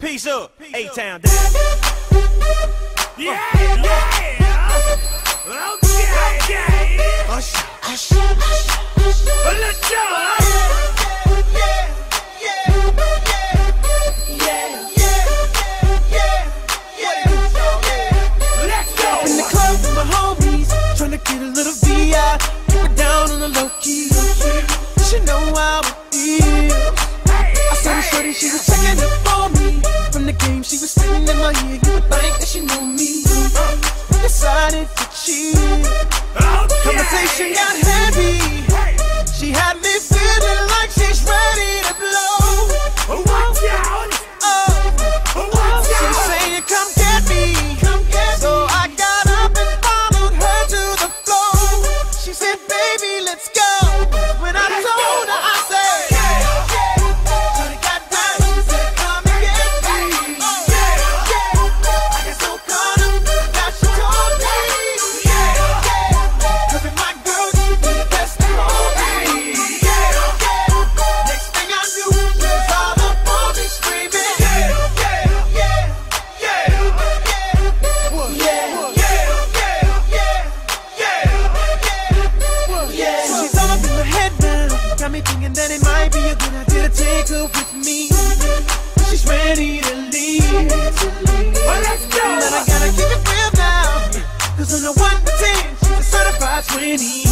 Peace up, A-Town down. Yeah, yeah. Okay, okay. Hush, hush, was spitting in my ear. You would think that she knew me. Uh, decided to cheat. Oh, Conversation got heavy. She had me feeling like she's ready to blow. Oh, watch out. Uh, oh, she saying, "Come get me." So I got up and followed her to the floor. She said, "Baby, let's go." When I told her, I said, Me thinking that it might be a good idea to take her with me. She's ready to leave. Well, let's go. But I gotta keep it real now. Cause on the 1 to 10, she's a certified 20.